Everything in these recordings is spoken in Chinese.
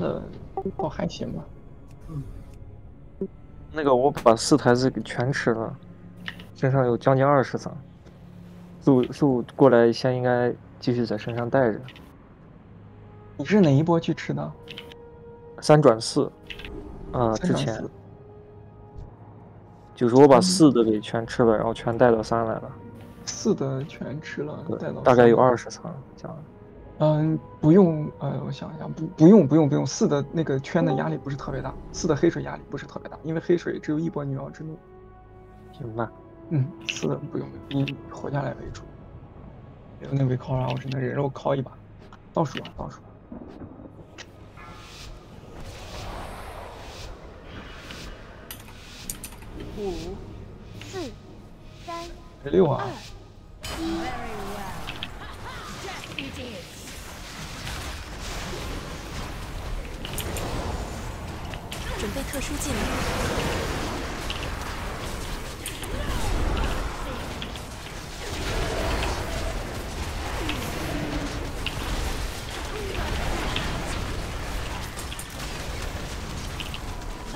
的倒还行吧。嗯那个我把四台子给全吃了，身上有将近二十层。速速过来先应该继续在身上带着。你是哪一波去吃的？三转四，啊，之前就是我把四的给全吃了，然后全带到三来了，四的全吃了，带到对，大概有二十层这样。嗯，不用，呃，我想一想，不，不用，不用，不用。四的那个圈的压力不是特别大，四的黑水压力不是特别大，因为黑水只有一波女妖之怒。行吧，嗯，四的不用，以活下来为主。有那位靠啥，我只能人肉靠一把。倒数啊，倒数。五、四、三、十六啊，Very 准备特殊技能。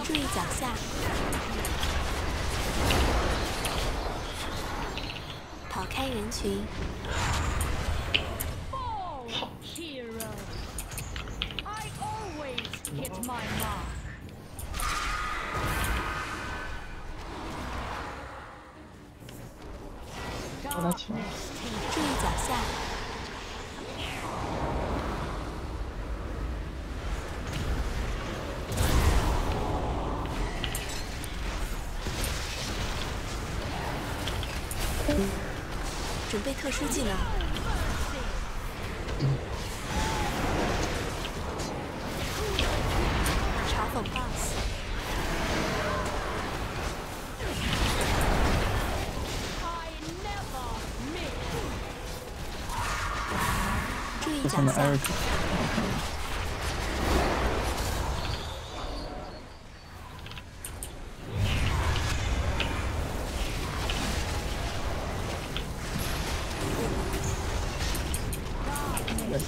注意脚下。跑开人群。准备特殊技能。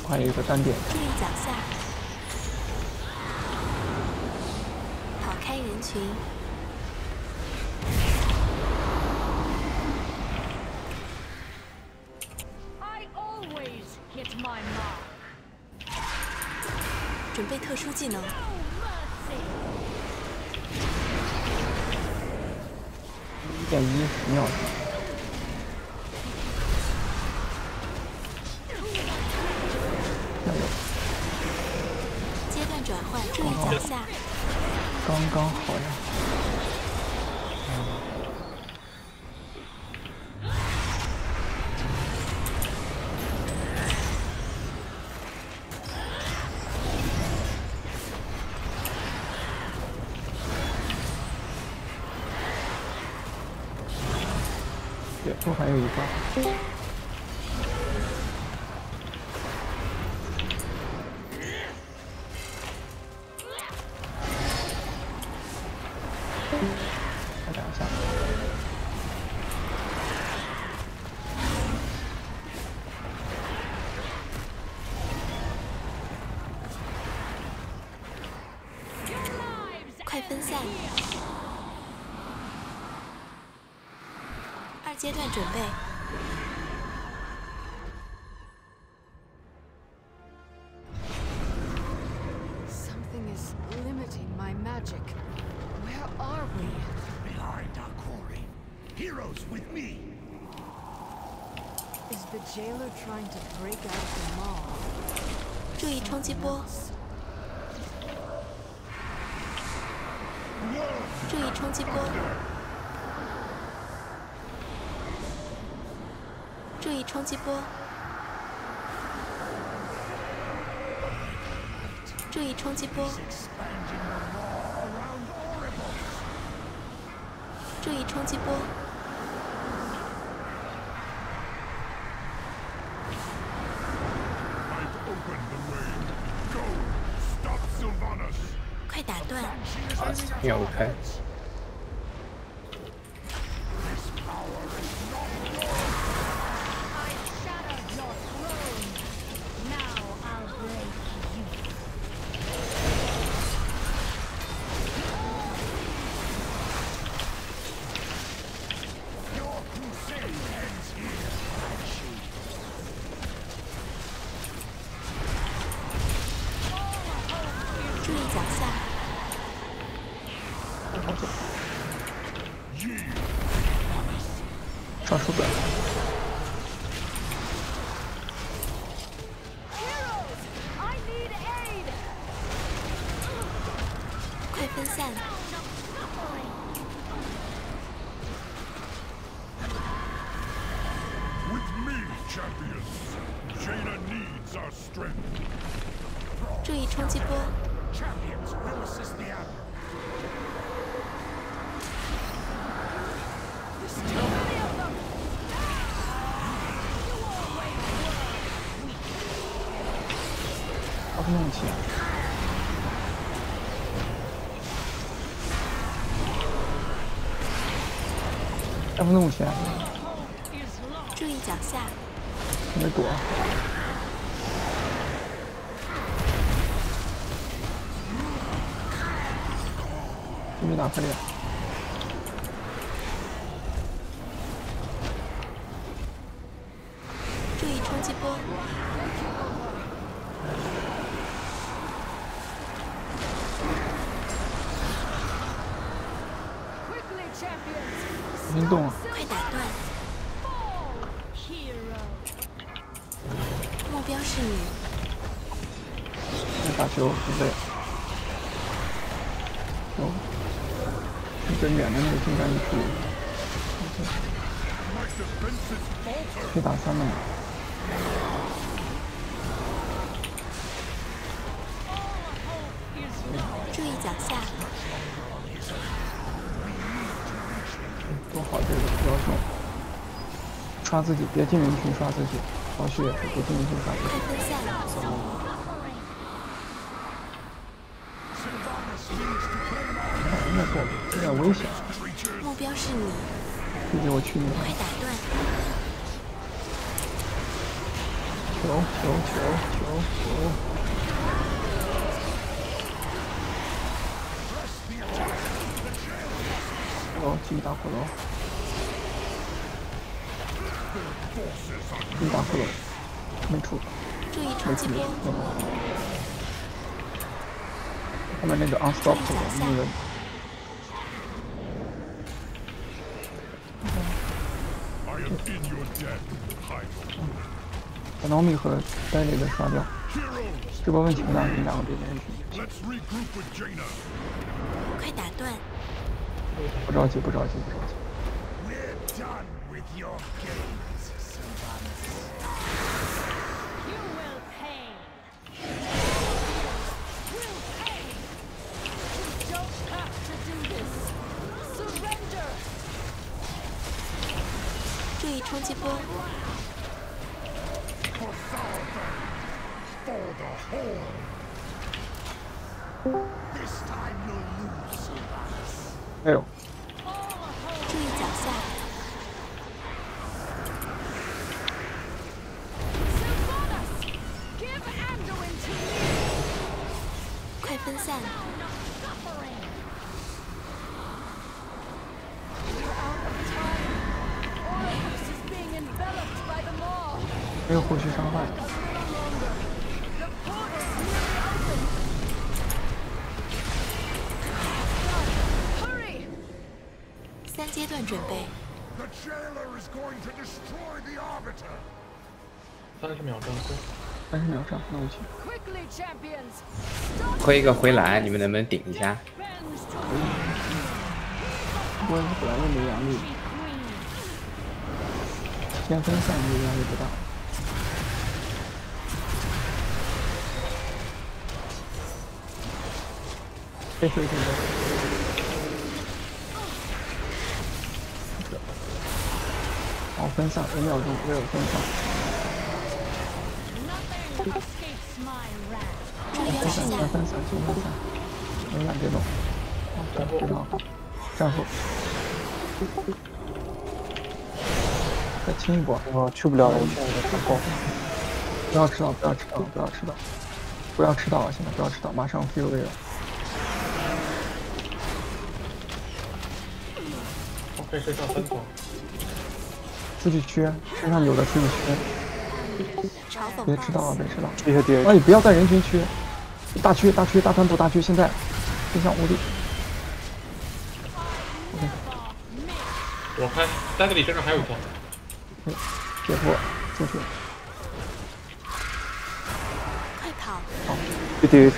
也还有一个单点，注意脚下。跑开人群。I always hit my mark. 准备特殊技能。一点一十秒。转换，注意脚下。刚刚好呀。对，我还有一个。快分散。二阶段准备。Where are we? Behind our quarry. Heroes with me. Is the jailer trying to break out of the maw? 注意冲击波。注意冲击波。注意冲击波。注意冲击波。 以冲击波！快打断！要开！上手本。Were. 发动武器。发动武器，Hope is lost. 注意脚下，没躲。准备打快点。注意冲击波，标是你，在打球，准备。哦，一个远的那个近战一处，My defenses falter. 可以打三了.注意脚下，做好这个不要动，刷自己，别进人群刷自己，扫血，别进人群刷自己。快分散，那过有点危险，目标是你，毕竟我去那个快打断，球球球球球。哦，继续打骷髅，继续打骷髅，没出，注意没冲击出没波，出。后面那个 unstop 那个把 Naomi 和戴雷的刷掉，这波问题不大，你们两个别进人群，let's regroup with Jaina. 快打断，不着急，不着急，不着急。We're done with your games, Sylvanas. You will pay. Will pay. You don't have to do this. Surrender. 注意冲击波， For Sauerberg, for the whole. This time you'll lose, Sylvanas. 哎呦， 没有后续伤害。三阶段准备。三十秒钟，三十秒钟，那我行。推一个回来，你们能不能顶一下？我过本来就没压力，先分散，压力不大。这回准备。好，分散五秒钟，没有分散，Nothing escapes my wrath. 目标是你分散，，分散，分散，分散别动。好，知道。战后。再清一波，我去不了了，我现在在打包。不要迟到，不要迟到，不要迟到，不要迟到，现在不要迟到，马上 feel 位了。我可以身上分头。出去区，身上有的出去区，别迟到啊，别迟到。这些敌人哎，不要在人群区，大区大区大团部大区，现在分享无力。OK，我开丹格里身上还有一头，撇脱出去。快跑！BDH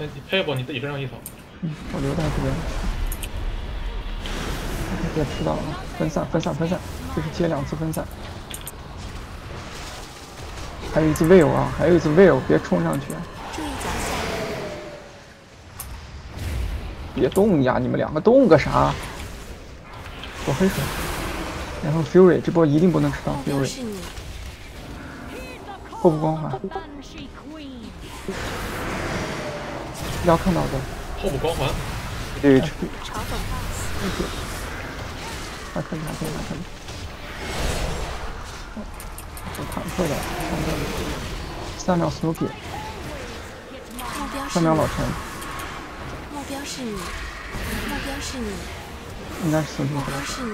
哎你佩布你自己身上一层，嗯，我留在这边。别吃到了，分散分散分散，这是接两次分散。还有一只 Will 啊，还有一只 Will，别冲上去，注意脚下！别动呀！你们两个动个啥？躲黑水，然后 Fury 这波一定不能吃到 Fury，后补光环.要看到的。后补光环，BDH 嘲讽 boss，还可以，还可以，还可以。有坦克的。三秒 Snoopy，目标是三秒老，陈，目标是你，目标是你，应该是目的标是你，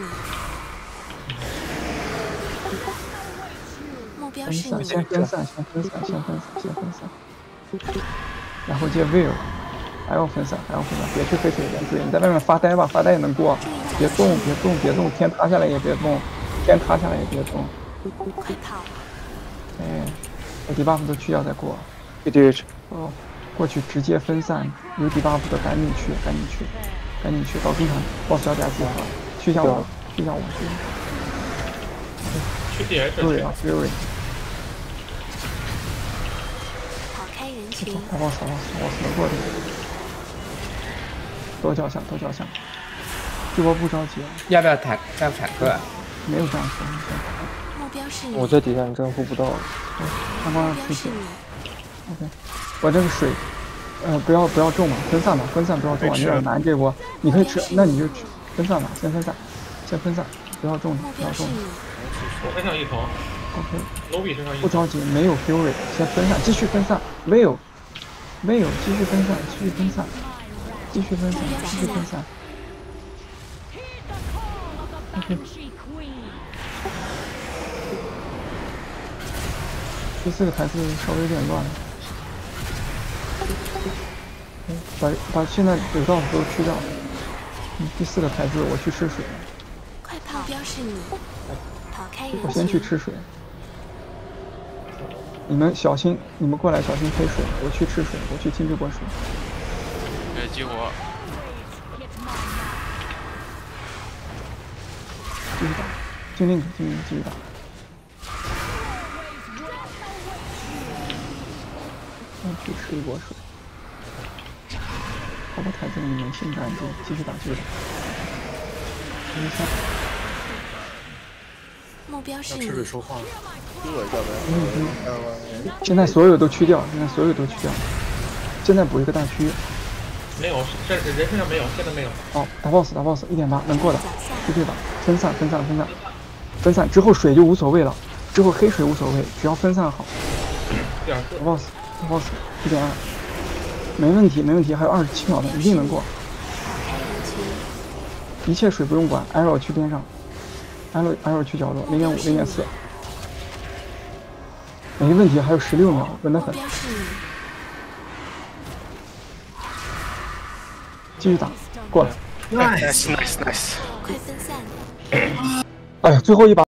目标先分散，先分散，先分散，先分散。然后接 Will，还要分散，还要分散，别去黑水连追，你在外面发呆吧，发呆也能过。别动，别动，别动，天塌下来也别动，天塌下来也别动。快跑！哎，把 debuff 都去掉再过。BDH 哦，过去直接分散，有 debuff 的赶紧去，赶紧去，赶紧去，搞中团，boss 要加计划，去向我，去向我，去。去 DH，Fury 啊，Fury，跑开人群，打 boss 打 boss 打 boss 能过的，多脚下，多脚下，这波不着急啊，要不要坦要不坦克啊？没有这样说，没有这样目标是你，我在底下，你征服不到。了，他光目要出去标是你，，OK，把这个水。呃，不要不要中嘛，分散吧，分散不要中啊，有点难这波。你可以吃，那你就吃分散吧，先分散，先分散，不要中，目不要中我身上一头 OK，，Lobby 身上一头，不着急，没有 Fury，先分散，继续分散，Will，Will，继续分散，继续分散，继续分散，继续分散。Queen. 第四个台子稍微有点乱。嗯把把现在有道都去掉。嗯，第四个牌子我去吃水，快跑！标是你，跑开，我先去吃水。你们小心，你们过来小心黑水，我去吃水，我去清这波水。对，激活。继续打，精灵精灵继续打。我去吃一波水。好吧，台子里面性干净，继续打，继续打。目标是你，说话，现在所有都去掉，现在所有都去掉。现在补一个大区，没有，这是人身上没有，现在没有，哦，打 boss 打 boss 一点八能过的脚，下，就这把分散分散分散，分散之后水就无所谓了，之后黑水无所谓，只要分散好。第二个打 boss 打 boss 一点二，没问题没问题，还有二十七秒呢，一定能过。一切水不用管，arrow 去边上，arrow arrow 去角落，零点五零点四，没问题，还有十六秒，稳得很，继续打，过来。nice nice nice。快分散！哎呀，最后一把。